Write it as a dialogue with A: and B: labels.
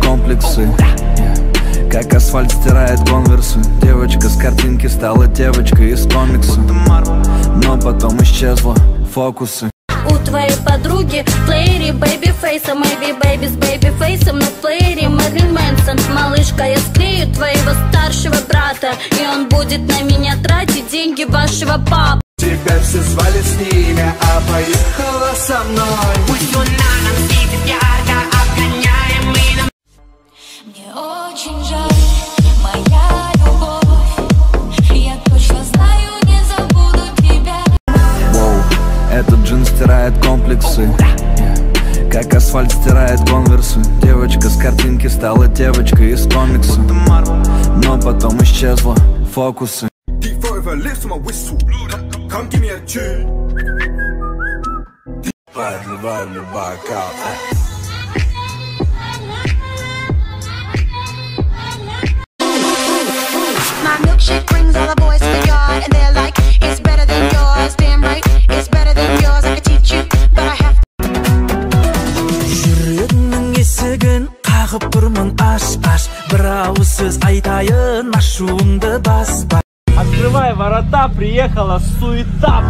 A: комплексы. Как асфальт стирает конверсы. Девочка с картинки стала девочкой из комикса. Но потом исчезла из фокуса.
B: У твоей подруги в плеере baby face Maybe baby с baby face 'ом Но в плеере Мэрилин Мэнсон. Малышка, я склею твоего старшего брата И он будет на меня тратить деньги вашего папы.
C: Тебя все звали с ними, а поехала со мной
A: комплексы Как асфальт стирает конверсы Девочка с картинки стала девочкой из комикса Но потом исчезла фокусы
C: my
D: milkshake brings all the boys to yard, and they're like,
E: қағып тұрмын аш аш. Бір ауыз сөз айтайын ашуыңды баспа.
F: Открывай ворота, приехала суета